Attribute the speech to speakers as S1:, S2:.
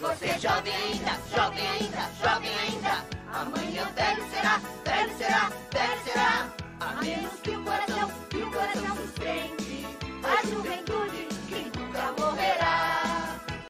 S1: você é ainda, jovem ainda, jovem ainda. Amanhã velho será velho.